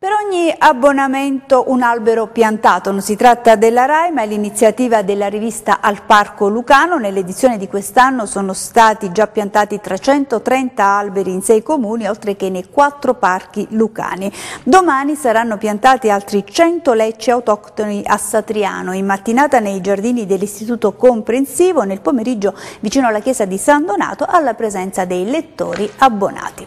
Per ogni abbonamento un albero piantato, non si tratta della RAI ma è l'iniziativa della rivista Al Parco Lucano, nell'edizione di quest'anno sono stati già piantati 330 alberi in sei comuni oltre che nei quattro parchi lucani. Domani saranno piantati altri 100 lecce autoctoni a Satriano, in mattinata nei giardini dell'Istituto Comprensivo, nel pomeriggio vicino alla chiesa di San Donato alla presenza dei lettori abbonati.